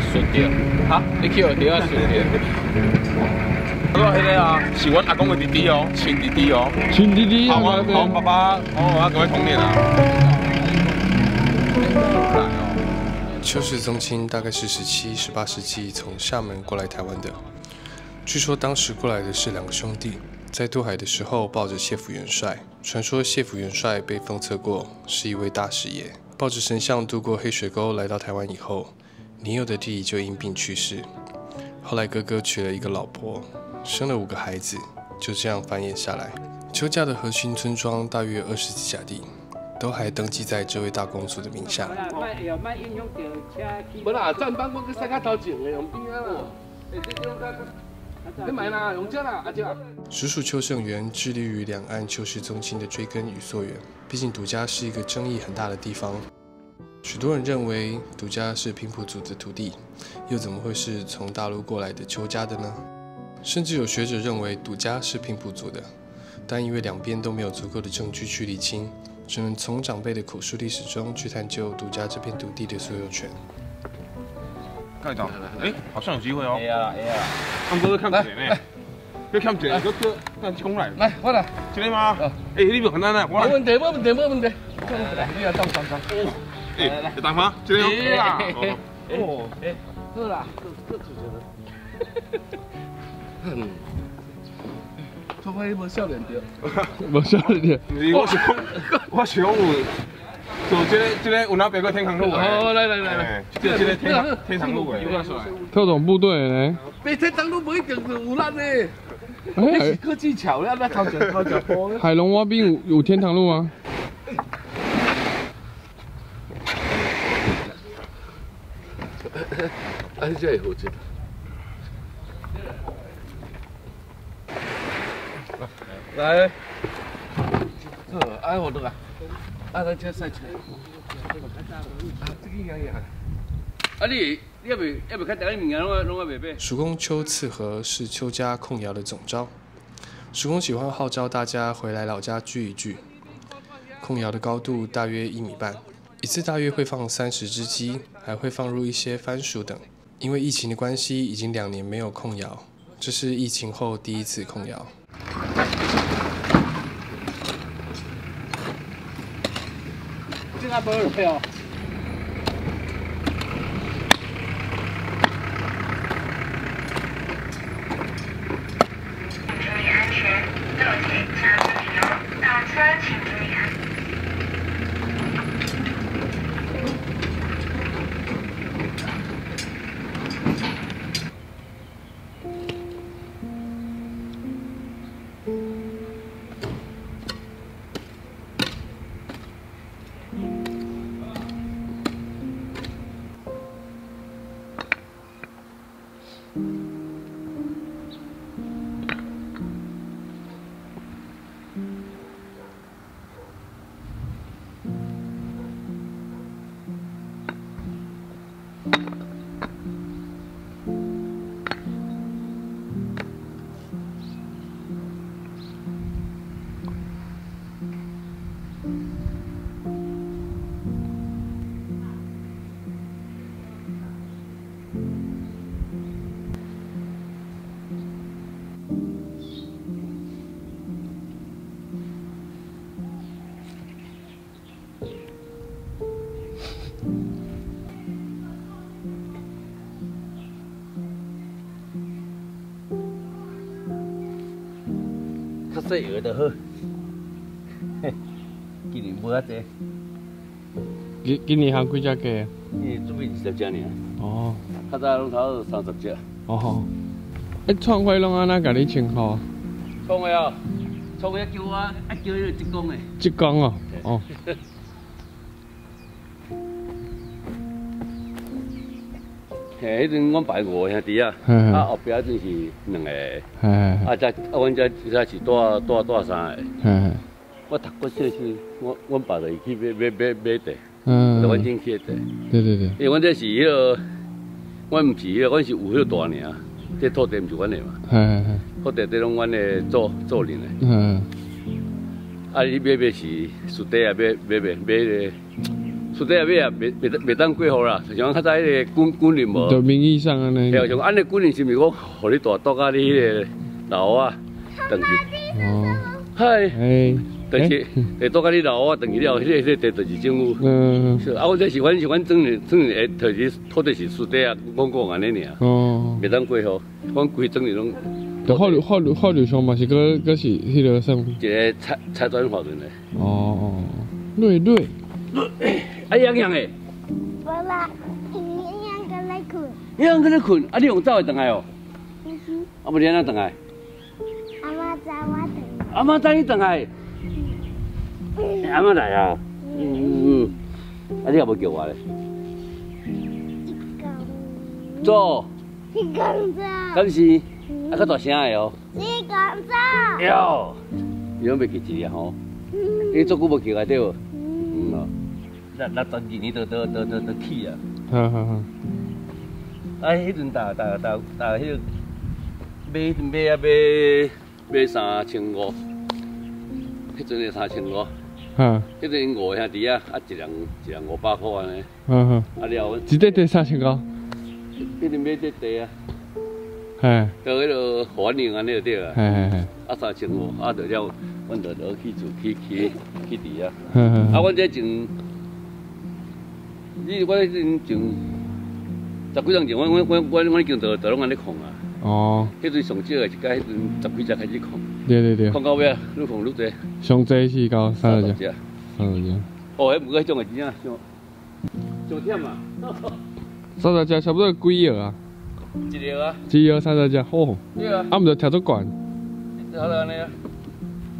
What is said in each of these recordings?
水你个啊，是阿公的弟弟哦，亲弟弟哦。亲弟弟，好，爸爸，秋氏宗亲大概是十七、十八世纪从厦门过来台湾的。据说当时过来的是两个兄弟，在渡海的时候抱着谢府元帅。传说谢府元帅被封册过，是一位大师爷。抱着神像渡过黑水沟，来到台湾以后。年幼的弟弟就因病去世，后来哥哥娶了一个老婆，生了五个孩子，就这样繁衍下来。邱家的核心村庄大约二十几甲地，都还登记在这位大公祖的名下。叔叔邱盛元致力于两岸邱氏宗亲的追根与溯源，毕竟独家是一个争议很大的地方。许多人认为独家是平埔族的土地，又怎么会是从大陆过来的邱家的呢？甚至有学者认为独家是平埔族的，但因为两边都没有足够的证据去理清，只能从长辈的口述历史中去探究独家这片土地的所有权。盖章，哎，好像有机会哦。哎呀，哎呀，看哥哥，看姐姐，妹，看姐哥哥，干起来。来，过来，兄弟们。哎，你表很难来，过来。我们叠木，叠木，叠来，你要当当当。来大方，加油！哎呀，哦，是啦，呵呵呵，呵呵呵，呵呵呵，呵呵呵，呵呵呵，呵呵呵，我呵呵，呵呵呵，呵呵呵，呵呵呵，呵呵呵，呵呵呵，来来，呵，呵呵呵，呵呵呵，呵呵呵，呵呵呵，呵呵呵，呵呵呵，呵呵呵，呵呵呵，呵呵呵，呵呵呵，呵呵呵，呵呵呵，呵呵呵，呵哎，这样也好吃。来，这挨好多啊，大家先吃。这个养养。啊，你要不要不要不看大家名啊？弄个弄个摆摆。叔公邱次和是邱家控窑的总招。叔公喜欢号召大家回来老家聚一聚。控窑的高度大约一米半，一次大约会放三十只鸡。还会放入一些番薯等，因为疫情的关系，已经两年没有控窑，这是疫情后第一次控窑。进来不热窑。岁数都好，今年没阿多，给给你喊国家给，今年准备十只周哦，卡在龙头三十只。哦，哎，创辉龙安那给你称呼，创辉哦，创辉叫啊，一叫伊就吉光诶，吉光啊，哦。诶，迄阵阮爸五个兄弟啊，啊后壁阵是两个，啊再啊阮再再是带带带三个，我读过这是我我爸就去买买买买地，嗯，我亲戚的，对对对，因为阮这是迄个，阮毋是迄个，阮是有迄个大呢啊，这土地毋是阮的嘛，嗯嗯，土地这拢阮的做做人的，嗯，啊伊买买是输掉啊，买买买买的。厝底啊，咩啊，未未当未当过户啦。像较早，迄个过过年无？在名义上安尼。对，安尼过年是毋是我，互你大刀甲你老啊，等于哦，嗨，哎，等于，大刀甲你老啊，等于了，迄个迄个地就是政府。嗯，啊，我这是阮是阮村里村里诶土地土地是厝底啊，公讲安尼尔。哦，未当过户，阮规归村拢。就法律法律法律上嘛是搁搁是迄落上。一个拆拆砖法船的。哦，对对对。哎，杨杨诶！爸爸，今年个来困。杨杨困，啊！你用走会等下哦。阿不，你阿等下？阿妈在，我等。阿妈在，你等下。阿妈来啊！嗯嗯嗯，阿你阿要叫我咧？做。一讲啥？讲是。啊，较大声诶哦！你讲啥？哟，你拢袂记字啊吼？你足久袂记来着无？六六十二年就就就就就去啊！嗯嗯嗯。哎，迄阵大大大打，迄阵买买买买三千五，迄阵是三千五。迄阵五兄弟啊，啊一人一人五百块安尼。嗯嗯。啊，了。一块地三千五。迄阵买地地啊。系。到迄个环应啊，你有得啊。嘿嘿嘿。啊，三千五啊，到了，阮就攞去住，去去去住啊。嗯嗯。啊，阮即阵。你我以前十几年前，我我我我我已经在在那安尼控啊。哦。迄阵上少是介，迄阵十几只开始控。对对对。控到尾啊，越控越侪。上侪是到三十只。三十只。哦，迄唔迄种个钱啊，上上忝啊。三十只差不多几二啊。一条啊。一条三十只，哦。对啊。啊，唔着跳足管。好多安尼啊。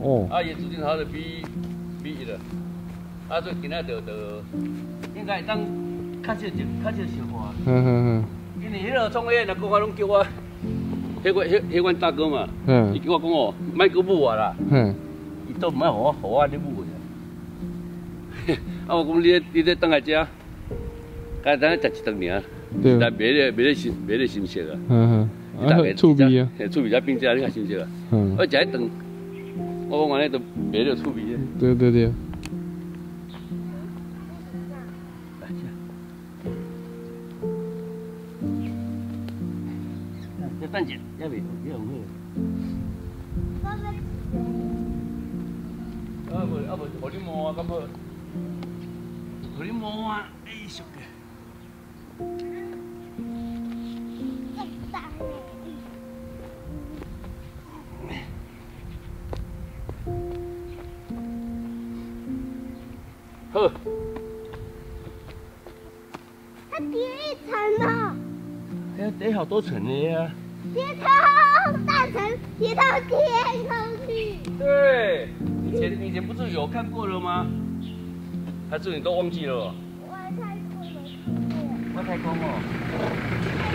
哦。啊，伊之前好多比比伊了，啊，最近咧就就。应该会当较少、较少消化。嗯嗯嗯。因为迄落创业，若讲话拢叫我，迄个迄迄款大哥嘛。嗯。伊叫我讲哦，卖够不完啦。嗯。伊都唔爱我好我你唔会啊。啊，我讲你咧，你咧等来食。该等来食一顿尔。对。来买咧买咧心，买咧新鲜啊。嗯嗯。你搭个醋鼻啊？嘿，醋味才变只，你较新鲜啊。嗯。我食一顿，我讲安尼都买咧醋鼻。对对对。三件，这边，这边。阿伯，阿伯，阿伯，你摸阿伯，你摸，哎，收起。哎。哼。叠一层了。叠好多层呢。呀。天空大城，飞到天空去。对，以前你前不是有看过了吗？还是你都忘记了？外太空了。我太空了。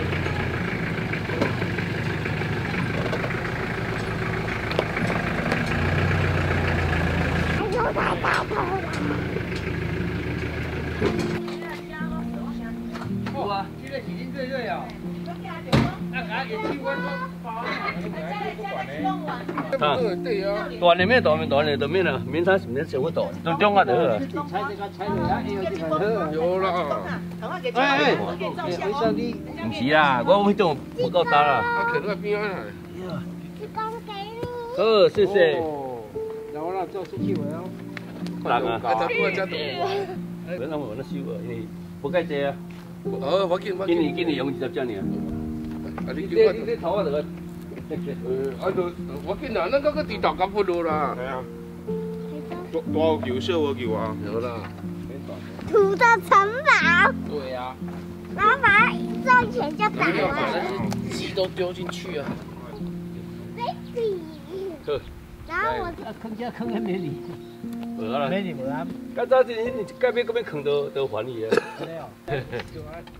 嗯，岛里面岛都呢，都就有哎哎，是啦，我品种不够啦，边啊。是谢谢。让我做我那修啊，你不啊。哦，我我今年今年有几只呢？啊！你这个，你这个头啊！对呃，啊，对，我跟你那个跟地道差不多啦。啊。多多球色我球啊，有了，土的城堡。对呀。老板一赚钱就打。一鸡都丢进去啊。然后我坑家坑还没理。没了。没理没了，刚走进你这边这边坑都都还你啊？没有。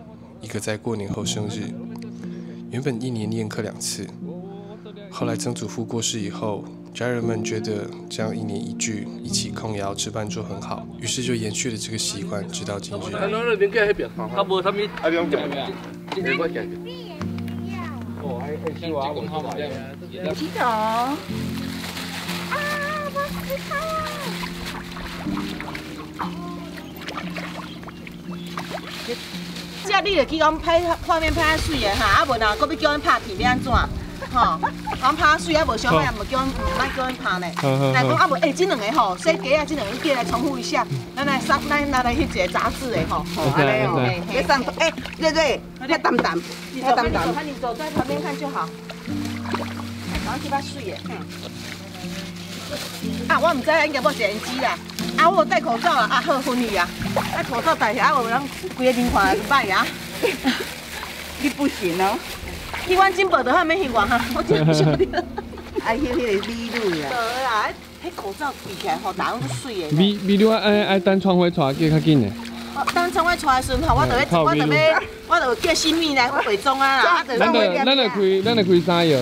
一个在过年后生日，原本一年宴客两次，后来曾祖父过世以后，家人们觉得这样一年一聚，一起空窑吃饭桌很好，于是就延续了这个习惯，直到今日。即下你著去讲拍画面拍啊水个哈，啊无呐，搁要叫阮拍片，要安怎？吼，讲拍水，啊无相也无叫阮唔爱叫阮拍呢。嗯讲啊无，诶，即两个吼，细格啊，即两个过来重复一下，咱来上，咱来拿来一个杂志的吼，吼，安尼哦。来上，诶，对对，来谈谈，来谈谈。哎，你走，你走，在旁边看就好。讲去啊水个，嗯。啊，我唔知，应该要摄像机啦。啊，我戴口罩啊，啊，好昏去啊！阿口罩戴下，我有人规个人看来是歹啊，你不行哦。去阮金宝岛那没去玩哈，我真不晓得。啊，迄那个美女啊！对啦，那口罩戴起来吼，人是水诶。美美女啊，爱爱等船会船去较紧的。等船外船的时候，我都要我都要我都要叫新密来，我化妆啊。咱来咱来开，咱来开三样。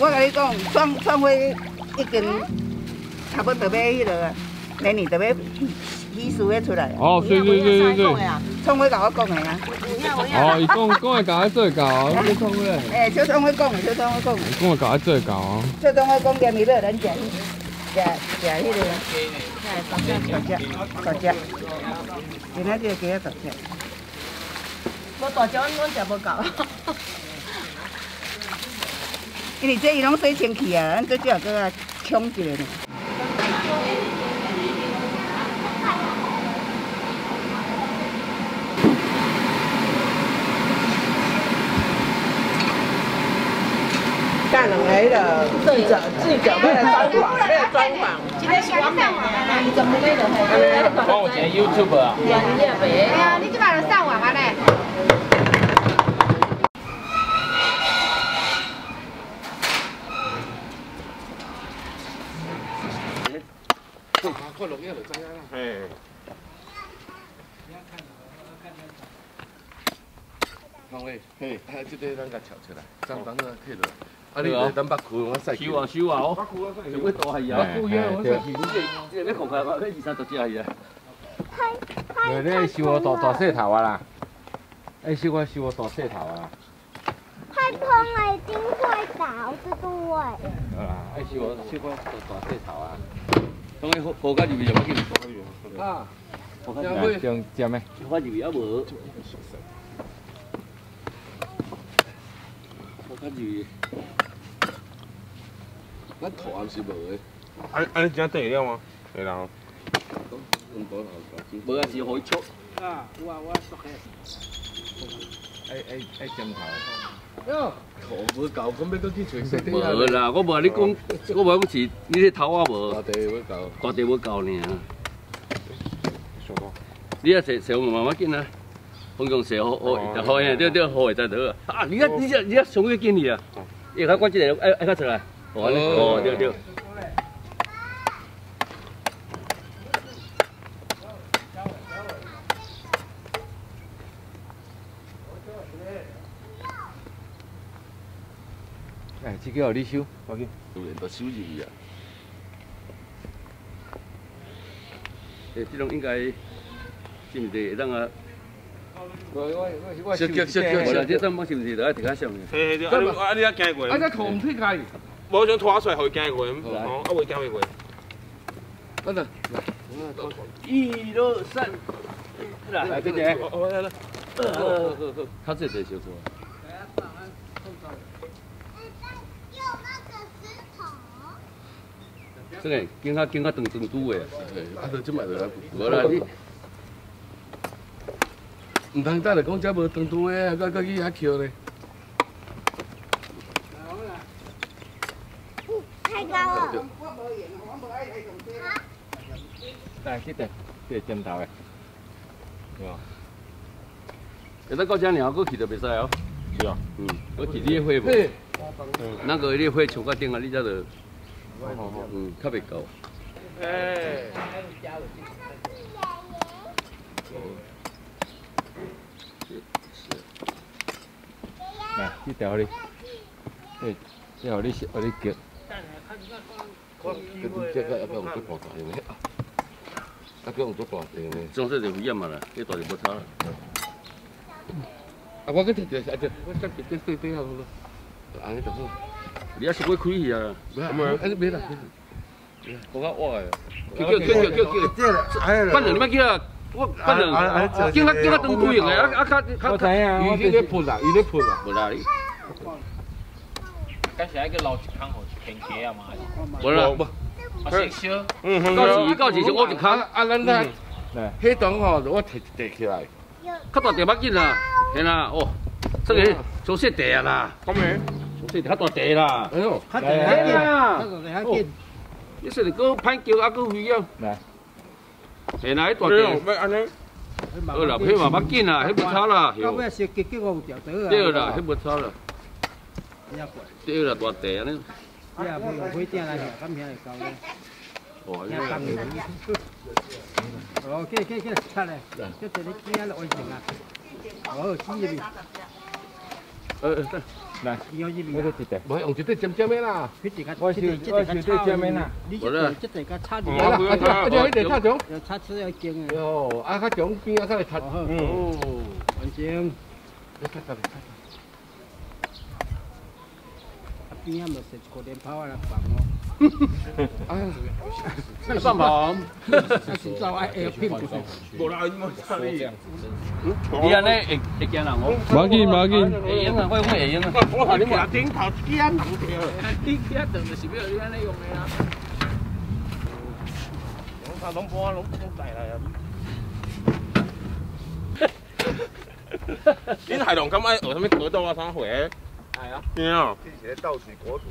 我跟你讲，船窗会一根，差不多买起落啊。年年就要洗洗要出来。哦，算算算算算。创尾甲我讲的啊。有哦，伊讲讲会甲我做你哎，小讲，小讲。讲会甲我做小讲迄个。加豆浆，豆因为这伊拢洗清气啊，咱最少搁啊冲一没了，这个这个，哎，装房，哎，装房，装房，哎，怎么来了？哎，帮我下 YouTube 啊！哎呀，你就把那上网吧嘞！看落叶就知啦，嘿。康威，嘿，哎，这边那个敲出来，上房去喽。啊，你等北库，我细个。啊少啊，北库啊，少啲多系我细时嗰啲，嗰啲穷系二三十只系嘢。系啊，大大石头啊啦，哎，啲少块少大石头啊。太痛了，已经快倒咗啲。啊，有啲少块大石头啊。有火有啊，火鸡鱼将将咩？火跟住甩頭啱先冇嘅。啊啊！你點解嚟嘅嘛？嚟啦。咁講頭先，冇一次可以出。啊！我話我熟嘅。誒誒誒，正頭。喲！我冇搞，咁咩都啲全食啲啊！冇啦，我冇你講，我冇講是你啲頭啊冇。各地冇搞。各地冇搞呢啊！你啊，食食我慢慢見啊。không dùng sửa hồi ờ. dạ, hồi hồi này đưa đưa hồi ra đỡ à đi ra đi ra đi ra xuống cái kia nhỉ ai các quan chỉ này ai ai khác sửa hồi này hồi đưa đưa à chị kêu đi siêu ok tụi em có siêu gì vậy thì chị đồng ý cái chị mình để rằng à, 小、小、我等等，一、二、三，来来，边个？二二在上课。这个，今今啦你。唔通等咧，讲遮无当堆个，佮佮去遐抾咧。太高了。来，起台，来枕头。好。你咱到遮尔，佮去都袂使哦。是啊，嗯，佮起你个火无？那个你个火烧个顶啊，你则得。嗯，较袂高。哎。啊，你钓哩？哎，钓你是，钓哩结。这个要个五竹竿，一 个一个五竹竿。总说就肥点嘛啦，这大就不差啦。啊，我跟你说，啊，这我上边这水底下，啊，你就好。你要是会开啊？没有，还是别了。我靠！叫叫叫叫叫！哎呀，我不等，啊啊！捡个捡个东西，啊啊！他他他，鱼鱼得泼了，鱼得泼了，不啦。刚才那个老石砍河去捡鸡啊嘛，不啦不。嗯哼，啊！到时到时我就砍，啊！那那那，嘿！等下我提提起来。有多大斤啊？是啦，哦，这里多少袋啊？啦，哥们，多少袋？好多袋啦！哎呦，好多袋啊！好多袋，好多斤。你说的够拍球，还够飞镖。thế này tuột thế ừ là thế mà bắt kia à, hết bữa sau là hiểu tiêu à. là hết bữa sau là dạ, tiêu là tuột tệ đấy dạ, Ôi, dạ. cái cái cái sao này, cái cái cái là ôi chừng à, ôi chi vậy? 来，幺二零，没得别的，没用一点针针咩啦，我是我是点针咩啦，你就用一个差点，好啦，阿只阿只一要差次要精哎，哟，阿个重边阿个来擦，嗯，完成，来擦擦来擦。mà sẽ không có tinha message code empower up bango Sen fan bom. Sen sa wa e pin ku. Bora ai mo sari. Dia ne e e kian ang. Magi magi. E yang ang ko ko e yang. Ha ni mo ding tao kian. Ding kian dong de si bi dia ne yong ne la. Yong ta dong bo long dong dai la ya. 你太郎咁啊，我使咩改多啊？生回。倒卖国土，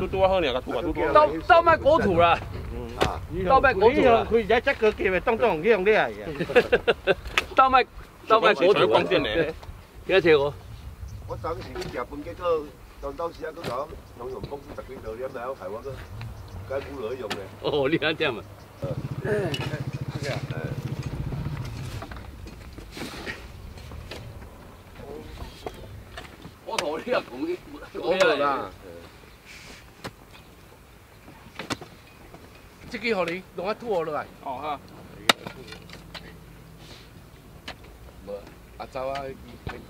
都多好个土啊，倒倒卖国土了，嗯啊，倒卖国土，了，可以在这个给当当用的 啊，倒卖倒卖国土。几多钱个？我当时去日本，结果到到时一个港，香港公司十几套，你有没我个？该古老用的，哦，你阿爹嘛？嗯，咩啊？我咧来啦。这机给你，弄啊吐落来。哦哈。我，啊，阿个。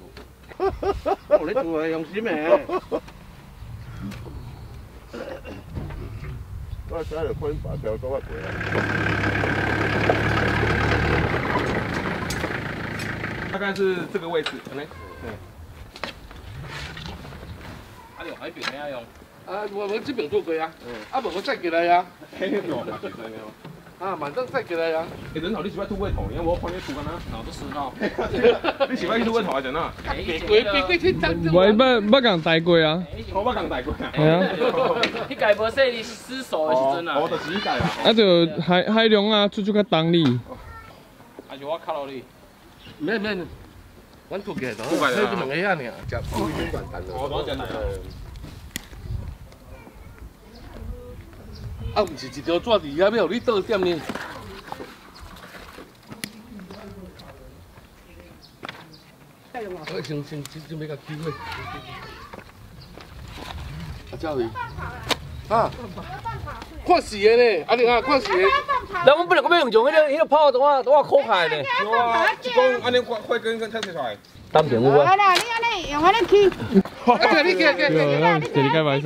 哈哈哈！我咧在用什么？我想要看发票多啊啊。大概是这个位置，来。海边的啊样，啊，我们这边多贵啊，啊，过来 啊，嘿哟，载过来没有？啊，马正再过来啊！你等候你喜欢吐个头，因为我看你吐个哪？啊，子是了。你喜欢吐个头还阵啊？别别别，你当。我我我跟大过啊！我不敢大过啊！系啊。你解婆说你失手的时阵啊？我就只个。啊，就海海龙啊，出出较重哩。还是我卡路里？咩咩？玩扑克，他他是什么呀？你啊，我有这哪？啊，一一条纸字也袂，你倒点呢？我先先准备个机会。阿招你，啊？矿石呢，阿玲啊，矿石。那我们不能这么用那个那个泡，等我等我扣开的。有啊，阿玲快快跟跟他出来。当然有啊。无啦，你安尼用安尼起。好啊，你去去。对你对，你先放一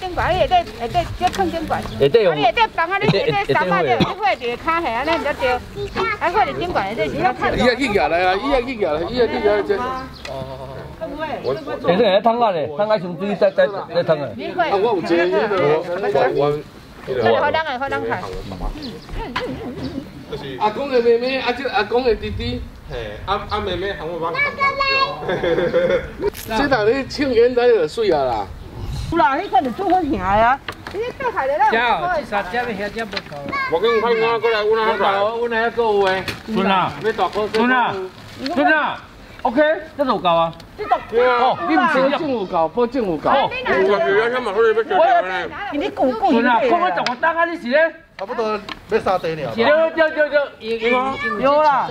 点管，下底下底再放点管。下底用下底放啊，你下底沙发这这块地卡下啊，那唔得着。这块地整怪下底，你要看。伊也起价了，伊也起价了，伊也起价了。哦。我我。等烫下嘞，烫下上水再再再烫啊。你会。我我。好，就是阿公的妹妹，阿姐，阿公的弟弟，阿阿妹妹喊我玩。哈哈哈！这让你唱演台就水啊啦。我来，你看你最好听下我来你看过来，我来，我来个乌龟。孙娜，孙娜，孙娜，OK，这多高啊？对啊，你不是进五搞，不进府搞。你古古啊，是差不多，了。有有有有有有我了。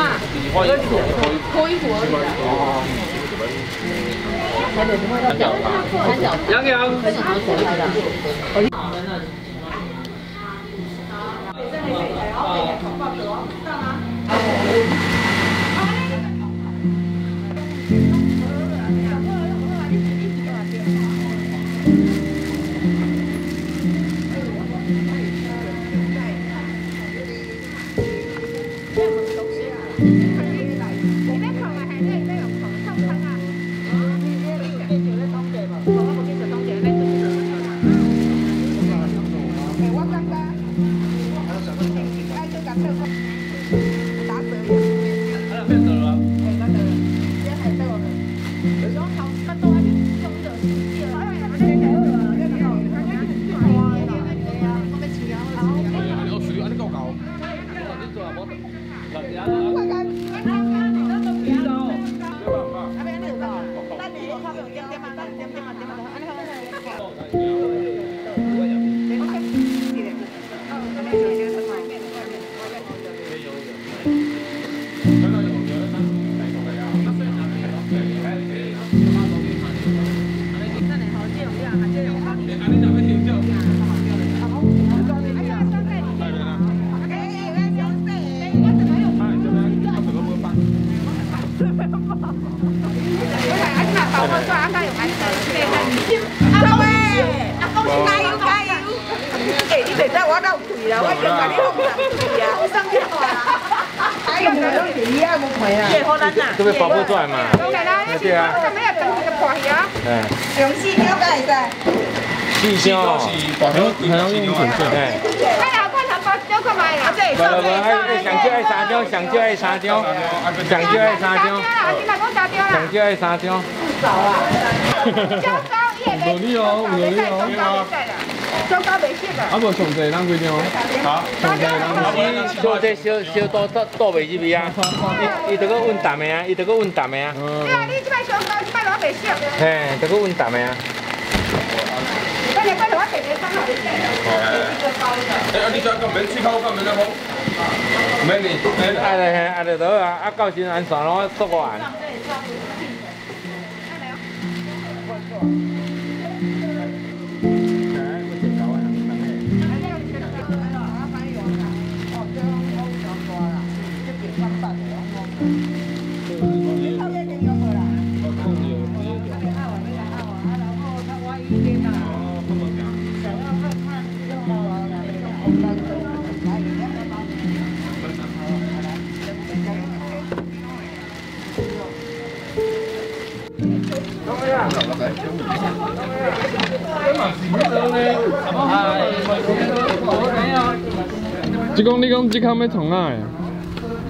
杨杨。讲究爱三张，上究爱三张，上究爱三张，上究爱三张。少啊！哈哈哈哈哈！唔合哦，唔合哦。小刀未啊，无上侪两几张？哈。上侪两支，上侪少少多都都未入味啊！伊伊得阁温淡的啊！伊得阁温淡的啊！哎呀，你这摆小刀这摆拢未熟。嘿，得阁温淡的啊！哦，哎，阿弟，今个没去考，没得考。没呢，没，阿弟，阿弟，走啊！阿哥今天上我叔家。你讲你讲，这看咩虫啊？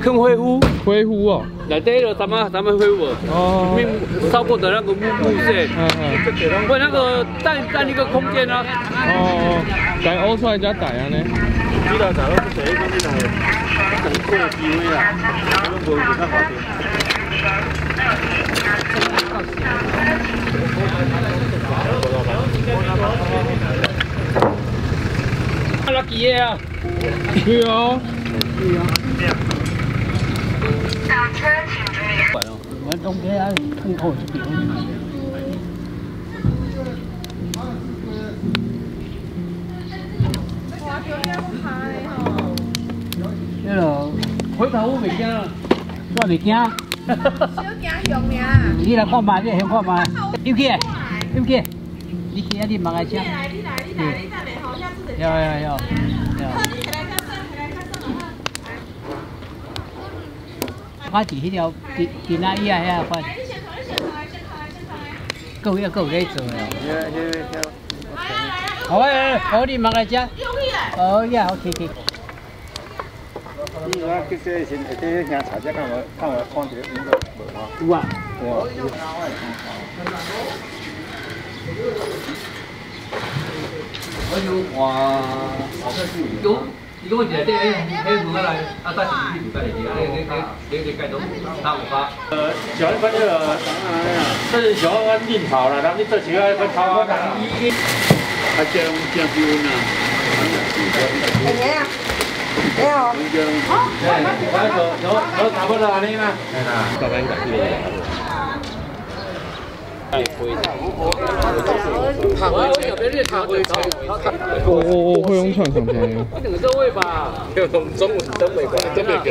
看灰虎，灰虎哦。来，这个咱们咱们灰虎哦。哦。它不得那个雾布色，不那个占占一个空间啊。哦哦。在奥帅家打啊呢？你到哪个部队？你到。等过了机会了，我们再考虑。lucky yeah. Yeah. Ở trong cái thân thổi cho kiểu Thế là khối thấu Việt nha Qua Việt nha 你来看嘛，你来看嘛。兄弟。兄你今天你忙啥子啊？要要要要。快点，快点，快点，快点！快点，快点！快点，快点！快点，快点！快点，快点！快点，快点！快点，快点！快点，快点！快点，好点！快点，快换，换。我就换，好像有，有几袋袋，那不买，啊！不，不不不不不不不不不，三一点的，哎这是小一的，那你这时间快超了。他讲，他讲，他讲，他讲，他他讲，他讲，他讲，他讲，他讲，他讲，他讲，他讲，他讲，他讲，他讲，他讲，他讲，他讲，他讲，他讲，他讲，没有。对。哎，下一个，走，走差不多了，这里哎呀。我我我会用船上的。这位吧。中文，这没吧。这边过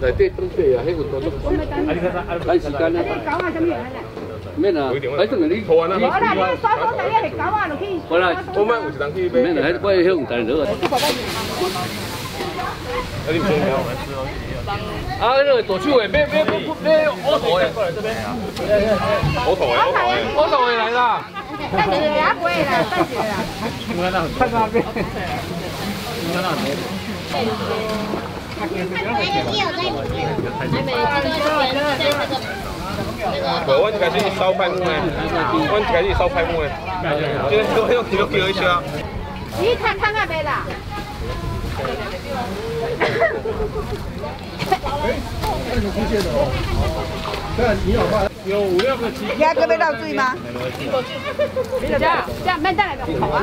来啲東邊啊，喺運動中心。時間咧，咩啊？喺出面啲啊嘛。好啦，啲鎖鎖就一係九啊六千二。好嘛，有時間去咩？咩啊？我係香港仔嗰啊！呢度係左轉嘅，咩咩咩？我坐嘅。我坐嘅，我坐嘅来啦。真来，㗎，貴啦，真係啦。邊間啊？邊間啊？我开始烧排骨嘞，我开始烧排骨嘞，这个肉肉肉肉一些。你看看也卖啦？那是的。有五六个鸡。鸭哥要落水吗？这样，这样卖蛋来的好啊。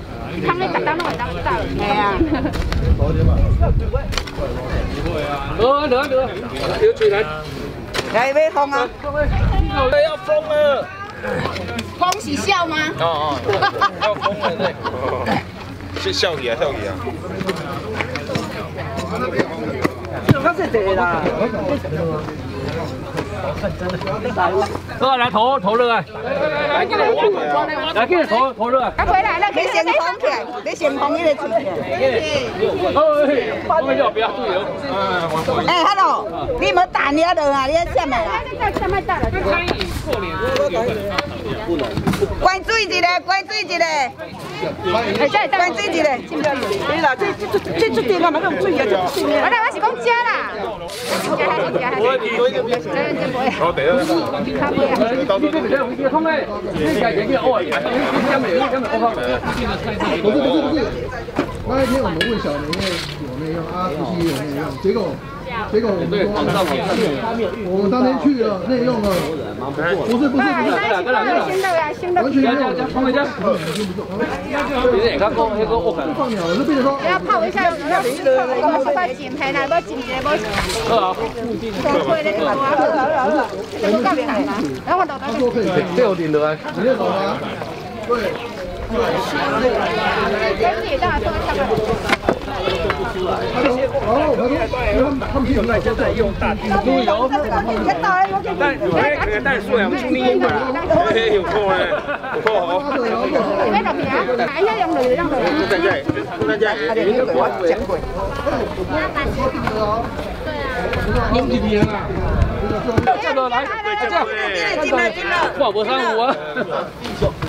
汤内打蛋卵，打不打？没啊。多点吧。多，多，多。少吹点。哎，被封啊！要封了。封是笑吗？哦哦。要封了，对。是笑呀，笑呀。这个是这啦。来来投投来来，来来来，来来来给投投来来他回来了，给先放起，你先放来来，来哎，来，来你们来来来，来来来，来来，来来来，来来来，关注一个，关注一个，关注一个，对啦，水水水水出掉啦，冇得用水啊，出不水。我来，我是讲吃啦。我来，我来，我来，我一我来，我来。我来，我来，我来，我来，我来。我来，我来，我来，我来，我来。我来，我来，我来，我来，我来。我来，一来，我来，我来，我来。我来，我来，我来，我来，我来。这 个我们网上我们当天去了，内用了，不是不是不是，完全用的，放回家。你那个高，那个我敢。你要泡一下，要洗头的，你要剪皮的，要剪的，要。是啊。对吧？对吧？对。但，但蛋数量出名嘛？哎，有空来，过好。没得病啊？买些洋芋，洋芋。不涨价，不涨你那个宝对啊。好几瓶啊！看到没？看到没？看到没？广播三五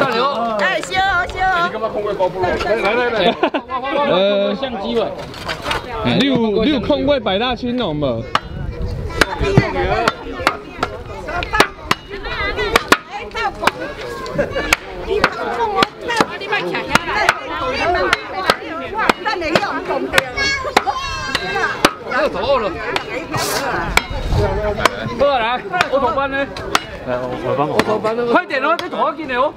大牛，哎，星龙，星龙，来来来，呃，相机吧，六六空位百大青龙吧。大牛，大了，你快舔下来，系，外我。帮定咯，啲台一件嚟好。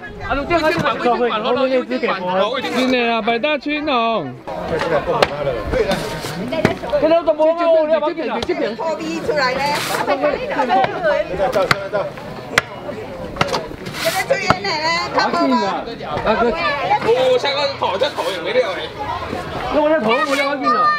哦。老張，我知唔知？我問我老友知唔知？我知你啊，白大村農。佢哋都冇咩嘢，百平平，千平拖出嚟咧。阿伯呢度咩嘢嚟？走走走。咁你出嘢嚟啦，冇見啊。啊哥，我三個台，一個台又唔俾你入嚟，因為啲台冇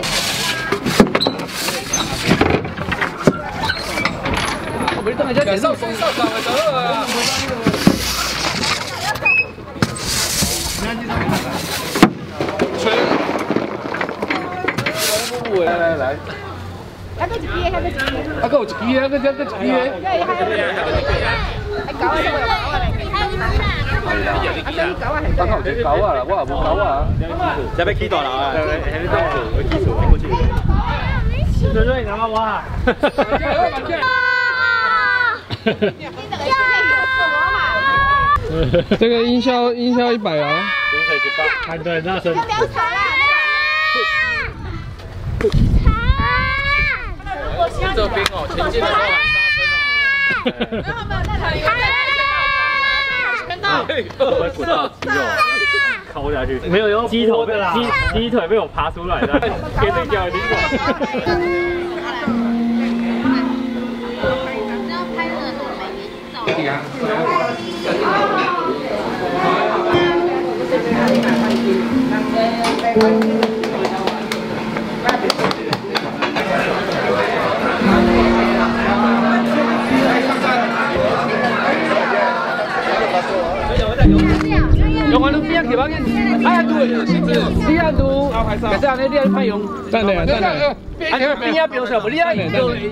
Cái sâu xuống sâu vào cái tớ Chơi Đây đây đây Cái kia, cái kia Cái kia, cái kia, cái kia Cái kia, Tao không chỉ cấu à, quá là muốn cấu à Chắc biết kỹ tòa nào à Hãy biết tao, cái kỹ sổ, cái kỹ sổ 对对，你知道吗？这个音效，音效一百啊！喊的很大声。不要吵了。走边哦，前进的时候。哈哈哈。看你们，看你们，看你们。看到了 我们到鸡下去。没有，用鸡腿被鸡鸡腿被我爬出来了。别对脚，你滚。gì cả Thank you. 你，这样你你要用，真的真的，你表你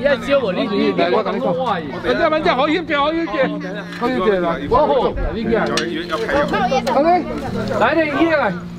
要要我，你你我好一点点，好一我好，你好来，来。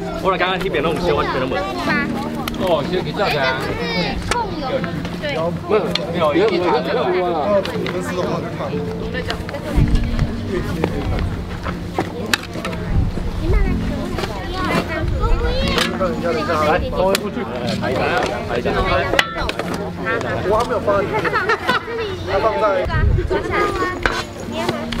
我来刚刚这边弄，小，我觉得不。哦，先给炸先。就是控油对。不，没有，没有，真们说好的，都在讲，在说。对对对。慢我不会。来我还没有放。哈放开！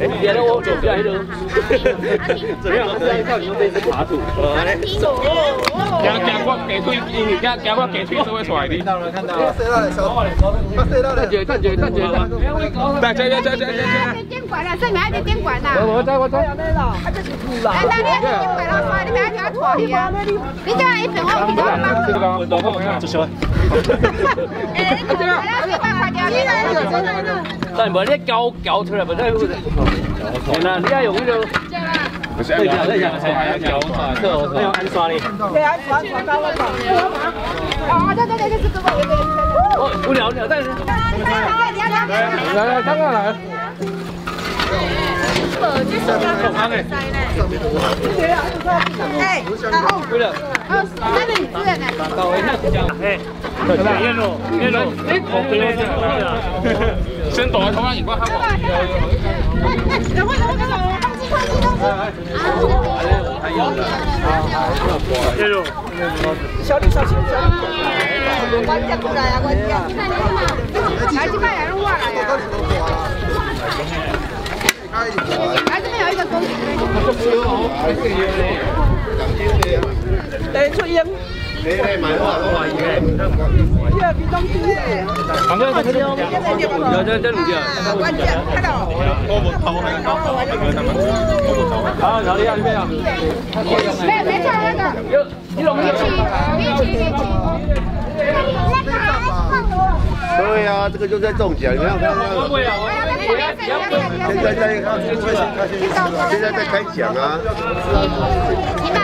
哎，别着我走下来喽，怎么样？这样一看，你就是爬树，走。讲讲我讲出，因为讲讲我讲出，因为帅的。看到了，看到了。不塞到了，小的，塞到了，大点，大点，大点。别别别别别别别！了，这边还得顶关呐。我我走。还在了。哎，那你你快了，你别在这吵去嘛。你一分，我给你。我我我我，多少？哈哈看。这个，你这个，你这个。搞搞出来，把这弄你还用这个？对呀，对呀，对呀，对呀，我操！哎，还刷呢？对，还刷，还刷呢。啊，对对对，就是这个，这个，这无聊，聊，但是。来来来，刚刚来。来来，哎，哎，来。哎，哎，哎，哎，哎，哎，哎，哎，哎，哎，小李，小心点！我管你过来呀，我管你过来没有嘛？是把人呀？还是没有一个东西？哎，抽烟。你来买，我我懷疑的。对呀，比中奖耶！大哥，大哥，真中奖了！真中奖！中奖！中奖！他倒。哥没倒，好，没倒。啊，查理啊，你咩啊？咩咩中奖了？一，你中几钱？几钱？对呀，这个就在中奖，你看，你看。现在在看，现在在开奖啊！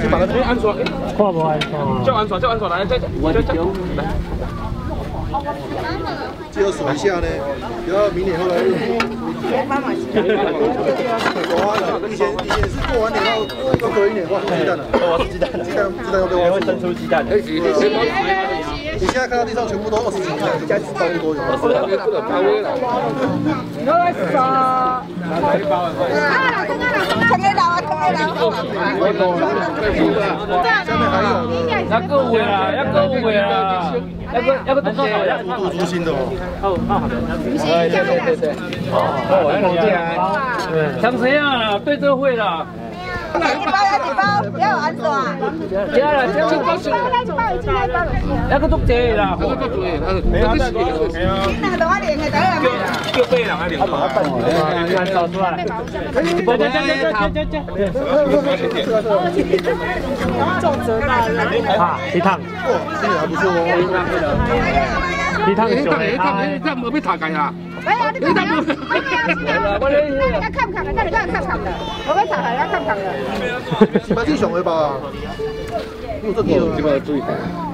先把它推安装，叫安装叫安装来，再再叫什么下呢？然后明年后来又。哈哈哈！以前以前是过完年后都可以领蛋了，我吃鸡蛋，鸡蛋鸡蛋要给我。还会生出鸡蛋？你现在看到地上全部都二十几斤，应该是超过多少？是的，太危险了。来，上。啊！看到了，看到了，看到了。一这样啦，要要多少？心的哦，那好的，对对对啊，啊？对这会了。几包？几包？要安卓啊？不要啦，这个包那个都值了，这个值。你拿多少钱？你得没有？就贵两块钱，太麻烦了。你来。不不不你看，你看，你看，你这没被塔盖呀？没有，没有，没有，没有，没有。那你还看看那你看不看的？我没塔盖，看看的？哈哈哈哈哈。反正上去吧。我这注意点。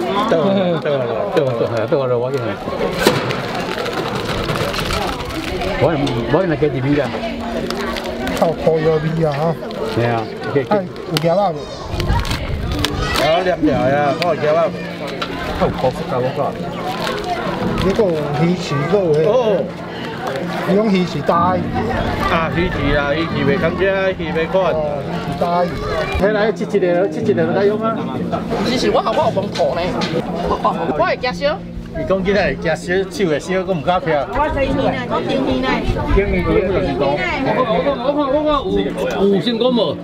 뜨거, 뜨거, 뜨거, 뜨거, 먹긴 해. 뭐, 뭐나 깨지 민가. 아, 고요비야. 네, 이게 이게 봐. 아, 냠냠야, 거 이게 봐. 또 거스 가고 가. 이거 희시도 해. 어. 이용 희시 다이. 아, 희시야, 희시 왜 감자, 희시 왜 건. 拿来切一下，切一下在用啊！其实我好不有帮铺呢？我会夹少，伊讲起来夹少少的少，都唔敢吃。我三年内，我今年内，今年今年有我公。我看我看我看有有先讲无？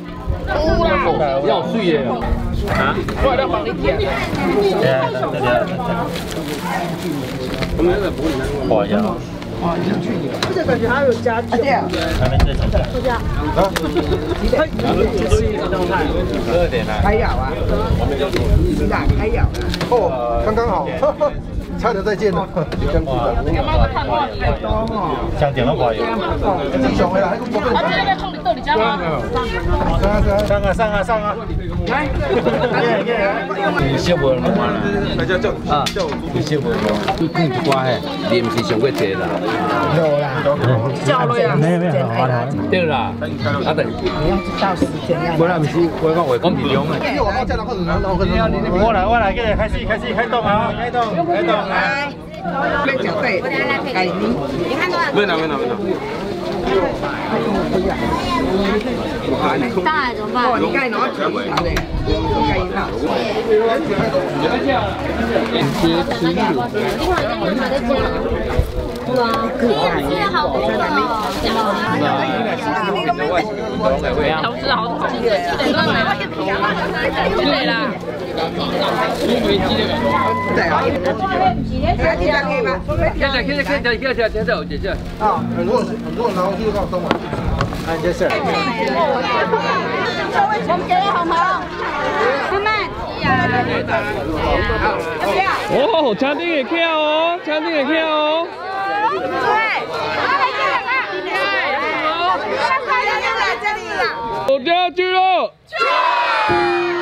有啊，要输耶？啊？我来帮你夹。对对对对对对对对对对对对对哇，这去子，而且感觉还有加点十二点啊，哦，刚刚好，差点再见了，姜的太还给我上啊上啊上啊！来，哈哈哈哈哈！你笑我了吗？来，叫叫啊！叫不笑我？你怪吓，你不是上过侪啦？没有啦，叫落啊！没有没有，对啦。啊，但到时间了。我来，我来，开始开始，开动啊！开动，开动来！别准备，盖云。没啦没啦没啦。你大怎么办？你该该接今天好热好多，啊。你啲打好很很然后就到哎，哦，各好慢。哦，餐厅也巧哦，餐厅也哦。对，好，大家又来这里了，第二了，去。